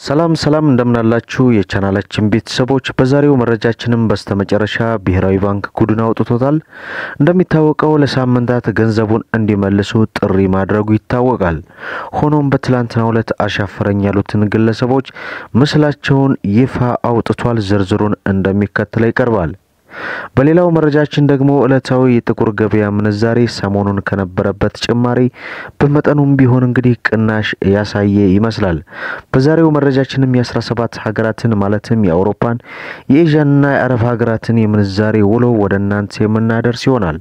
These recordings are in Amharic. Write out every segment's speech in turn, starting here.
ሰላም ሰላም እንደምናላችሁ የቻናላችን ቤተሰቦች፣ በዛሬው መረጃችንም በስተመጨረሻ ብሔራዊ ባንክ ጉዱን አውጥቶታል። እንደሚታወቀው ለሳምንታት ገንዘቡን እንዲመልሱ ጥሪ ማድረጉ ይታወቃል። ሆኖም በትላንትናው ዕለት አሻፈረኝ ያሉትን ግለሰቦች ምስላቸውን ይፋ አውጥቷል። ዝርዝሩን እንደሚከተለው ይቀርባል። በሌላው መረጃችን ደግሞ ዕለታዊ የጥቁር ገበያ ምንዛሬ ሰሞኑን ከነበረበት ጭማሪ በመጠኑም ቢሆን እንግዲህ ቅናሽ ያሳየ ይመስላል። በዛሬው መረጃችንም የአስራ ሰባት ሀገራትን ማለትም የአውሮፓን የኤዥያንና የአረብ ሀገራትን የምንዛሬ ውሎ ወደ እናንተ የምናደርስ ይሆናል።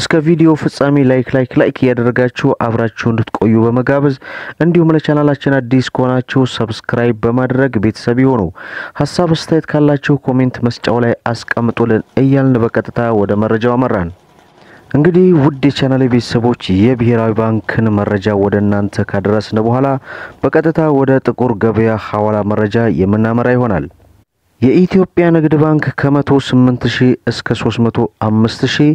እስከ ቪዲዮ ፍጻሜ like like like እያደረጋችሁ አብራችሁ እንድትቆዩ በመጋበዝ እንዲሁም ለቻናላችን አዲስ ከሆናችሁ subscribe በማድረግ ቤተሰብ ይሆኑ። ሀሳብ አስተያየት ካላችሁ comment መስጫው ላይ አስቀምጡልን እያልን በቀጥታ ወደ መረጃው አመራን። እንግዲህ ውድ የቻናል ቤተሰቦች የብሔራዊ ባንክን መረጃ ወደ እናንተ ካደረስን በኋላ በቀጥታ ወደ ጥቁር ገበያ ሐዋላ መረጃ የምናመራ ይሆናል። የኢትዮጵያ ንግድ ባንክ ከመቶ ስምንት ሺህ እስከ ሶስት መቶ አምስት ሺህ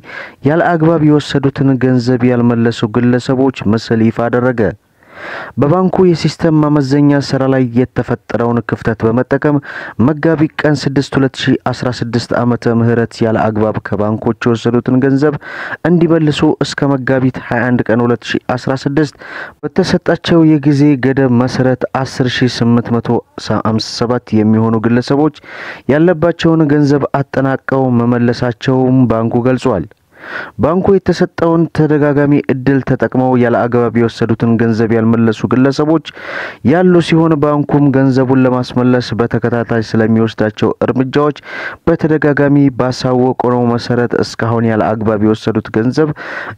ያለ አግባብ የወሰዱትን ገንዘብ ያልመለሱ ግለሰቦች ምስል ይፋ አደረገ። በባንኩ የ system ማዘመኛ ስራ ላይ የተፈጠረውን ክፍተት በመጠቀም መጋቢት ቀን 6 2016 ዓመተ ምህረት ያለ አግባብ ከባንኮች የወሰዱትን ገንዘብ እንዲመልሱ እስከ መጋቢት 21 ቀን 2016 በተሰጣቸው የጊዜ ገደብ መሰረት 10857 የሚሆኑ ግለሰቦች ያለባቸውን ገንዘብ አጠናቀው መመለሳቸውም ባንኩ ገልጿል። ባንኩ የተሰጠውን ተደጋጋሚ እድል ተጠቅመው ያለ አግባብ የወሰዱትን ገንዘብ ያልመለሱ ግለሰቦች ያሉ ሲሆን ባንኩም ገንዘቡን ለማስመለስ በተከታታይ ስለሚወስዳቸው እርምጃዎች በተደጋጋሚ ባሳወቀው መሰረት እስካሁን ያለ አግባብ የወሰዱት ገንዘብ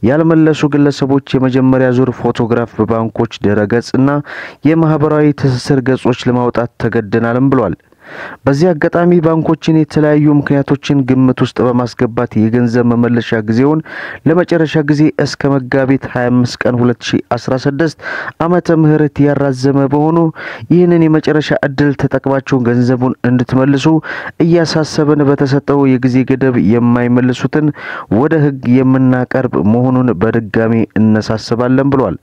ያልመለሱ ግለሰቦች የመጀመሪያ ዙር ፎቶግራፍ በባንኮች ድረገጽ እና የማህበራዊ ትስስር ገጾች ለማውጣት ተገደናልም ብሏል። በዚህ አጋጣሚ ባንኮችን የተለያዩ ምክንያቶችን ግምት ውስጥ በማስገባት የገንዘብ መመለሻ ጊዜውን ለመጨረሻ ጊዜ እስከ መጋቢት 25 ቀን 2016 ዓመተ ምህረት ያራዘመ በሆኑ ይህንን የመጨረሻ እድል ተጠቅማችሁ ገንዘቡን እንድትመልሱ እያሳሰብን በተሰጠው የጊዜ ገደብ የማይመልሱትን ወደ ሕግ የምናቀርብ መሆኑን በድጋሚ እናሳስባለን ብሏል።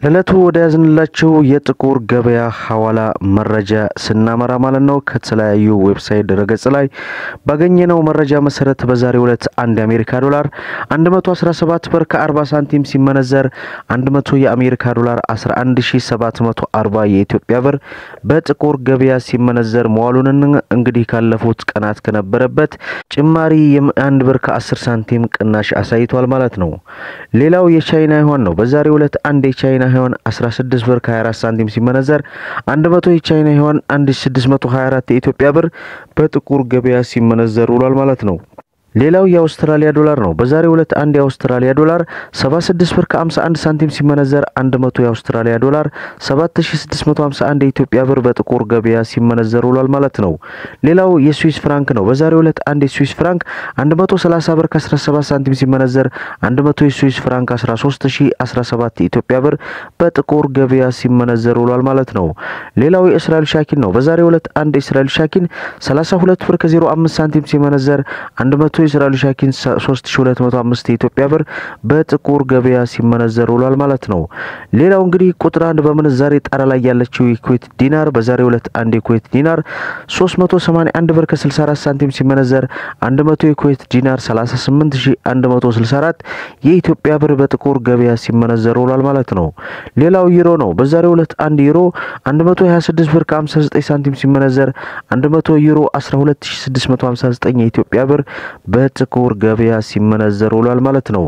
ለዕለቱ ወደ ያዝንላችሁ የጥቁር ገበያ ሐዋላ መረጃ ስናመራ ማለት ነው ከተለያዩ website ድረገጽ ላይ ባገኘነው መረጃ መሰረት በዛሬው ዕለት አንድ የአሜሪካ ዶላር 117 ብር ከ40 ሳንቲም ሲመነዘር 100 የአሜሪካ ዶላር 11740 የኢትዮጵያ ብር በጥቁር ገበያ ሲመነዘር መዋሉን እንግዲህ ካለፉት ቀናት ከነበረበት ጭማሪ የአንድ ብር ከ10 ሳንቲም ቅናሽ አሳይቷል ማለት ነው። ሌላው የቻይና ዩዋን ነው። በዛሬው ዕለት አንድ የቻይና ዩዋን 16 ብር ከ24 ሳንቲም ሲመነዘር 100 የቻይና ዩዋን 1624 የኢትዮጵያ ብር በጥቁር ገበያ ሲመነዘር ውሏል ማለት ነው። ሌላው የአውስትራሊያ ዶላር ነው። በዛሬው ዕለት አንድ የአውስትራሊያ ዶላር 76 ብር ከ51 ሳንቲም ሲመነዘር 100 የአውስትራሊያ ዶላር 7651 የኢትዮጵያ ብር በጥቁር ገበያ ሲመነዘር ውሏል ማለት ነው። ሌላው የስዊስ ፍራንክ ነው። በዛሬው ዕለት አንድ የስዊስ ፍራንክ 130 ብር ከ17 ሳንቲም ሲመነዘር 100 የስዊስ ፍራንክ 13017 የኢትዮጵያ ብር በጥቁር ገበያ ሲመነዘር ውሏል ማለት ነው። ሌላው የእስራኤል ሻኪን ነው። በዛሬው ዕለት አንድ የእስራኤል ሻኪን 32 ብር ከ05 ሳንቲም ሲመነዘር 100 የእስራኤል ሻኪን 3205 የኢትዮጵያ ብር በጥቁር ገበያ ሲመነዘር ውሏል ማለት ነው። ሌላው እንግዲህ ቁጥር አንድ በምንዛሬ ጣራ ላይ ያለችው የኩዌት ዲናር በዛሬው ዕለት አንድ የኩዌት ዲናር 381 ብር ከ64 ሳንቲም ሲመነዘር 100 የኩዌት ዲናር 38164 የኢትዮጵያ ብር በጥቁር ገበያ ሲመነዘር ውሏል ማለት ነው። ሌላው ዩሮ ነው። በዛሬው ዕለት አንድ ዩሮ 126 ብር ከ59 ሳንቲም ሲመነዘር 100 ዩሮ 12659 የኢትዮጵያ ብር በጥቁር ገበያ ሲመነዘር ውሏል ማለት ነው።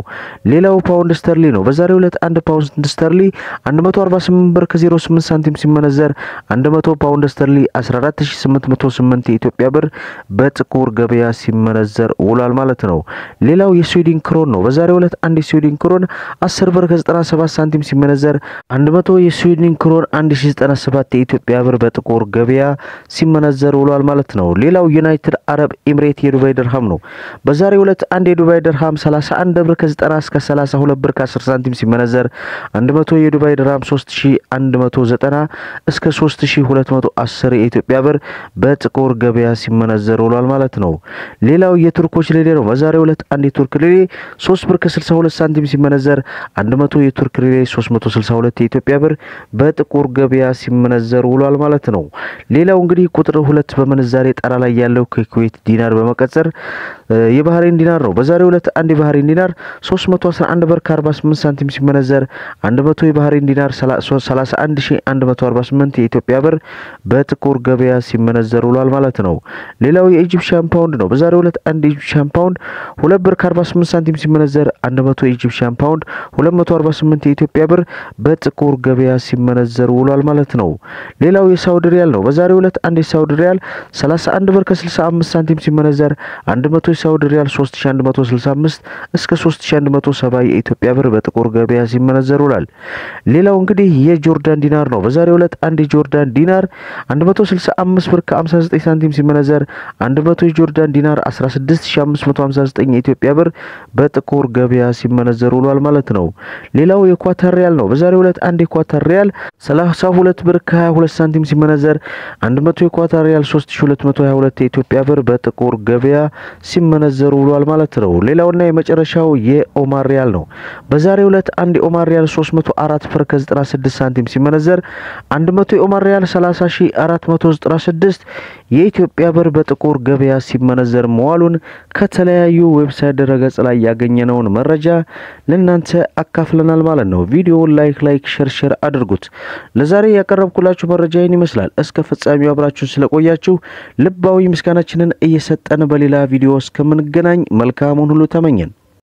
ሌላው ፓውንድ ስተርሊንግ ነው። በዛሬው ዕለት አንድ ፓውንድ ስተርሊንግ 148 ብር ከ08 ሳንቲም ሲመነዘር 100 ፓውንድ ስተርሊንግ 14808 የኢትዮጵያ ብር በጥቁር ገበያ ሲመነዘር ውሏል ማለት ነው። ሌላው የስዊድን ክሮን ነው። በዛሬው ዕለት አንድ የስዊድን ክሮን 10 ብር ከ97 ሳንቲም ሲመነዘር 100 የስዊድን ክሮን 1097 የኢትዮጵያ ብር በጥቁር ገበያ ሲመነዘር ውሏል ማለት ነው። ሌላው ዩናይትድ አረብ ኤምሬት የዱባይ ድርሃም ነው። በዛሬው ዕለት አንድ የዱባይ ድርሃም 31 ብር ከ90 እስከ 32 ብር ከ10 ሳንቲም ሲመነዘር 100 የዱባይ ድርሃም 3190 እስከ 3210 የኢትዮጵያ ብር በጥቁር ገበያ ሲመነዘር ውሏል ማለት ነው። ሌላው የቱርኮች ሊሬ ነው። በዛሬው ዕለት አንድ የቱርክ ሊሬ 3 ብር ከ62 ሳንቲም ሲመነዘር 100 የቱርክ ሊሬ 362 የኢትዮጵያ ብር በጥቁር ገበያ ሲመነዘር ውሏል ማለት ነው። ሌላው እንግዲህ ቁጥር ሁለት በምንዛሬ ጣራ ላይ ያለው ከኩዌት ዲናር በመቀጠል የባህሬን ዲናር ነው። በዛሬው ዕለት አንድ የባህሬን ዲናር 311 ብር ከ48 ሳንቲም ሲመነዘር 100 የባህሬን ዲናር 31148 የኢትዮጵያ ብር በጥቁር ገበያ ሲመነዘር ውሏል ማለት ነው። ሌላው የ Egyptian ፓውንድ ነው። በዛሬው ዕለት አንድ የ Egyptian ፓውንድ 2 ብር ከ48 ሳንቲም ሲመነዘር 100 የ Egyptian ፓውንድ 248 የኢትዮጵያ ብር በጥቁር ገበያ ሲመነዘር ውሏል ማለት ነው። ሌላው የሳውዲ ሪያል ነው። በዛሬው ዕለት አንድ የሳውዲ ሪያል 31 ብር ከ65 ሳንቲም ሲመነዘር 100 የሳውዲ ሪያል 3165 እስከ 3170 የኢትዮጵያ ብር በጥቁር ገበያ ሲመነዘር ውሏል። ሌላው እንግዲህ የጆርዳን ዲናር ነው። በዛሬው ዕለት አንድ የጆርዳን ዲናር 165 ብር ከ59 ሳንቲም ሲመነዘር 100 የጆርዳን ዲናር 16559 የኢትዮጵያ ብር በጥቁር ገበያ ሲመነዘር ውሏል ማለት ነው። ሌላው የኳታር ሪያል ነው። በዛሬው ዕለት አንድ የኳታር ሪያል 32 ብር ከ22 ሳንቲም ሲመነዘር 100 የኳታር ሪያል 3222 የኢትዮጵያ ብር በጥቁር ገበያ ሲመነዘር ውሏል ማለት ነው። ሌላውና የመጨረሻው የኦማን ሪያል ነው። በዛሬው ዕለት አንድ የኦማን ሪያል 304 ብር ከ96 ሳንቲም ሲመነዘር 100 የኦማን ሪያል 30496 የኢትዮጵያ ብር በጥቁር ገበያ ሲመነዘር መዋሉን ከተለያዩ website ድረገጽ ላይ ያገኘነውን መረጃ ለእናንተ አካፍለናል ማለት ነው። ቪዲዮውን like like share አድርጉት። ለዛሬ ያቀረብኩላችሁ መረጃ ይህን ይመስላል። እስከ ፍጻሜው አብራችሁን ስለቆያችሁ ልባዊ ምስጋናችንን እየሰጠን በሌላ ቪዲዮ እስከምንገናኝ መልካሙን ሁሉ ተመኘን።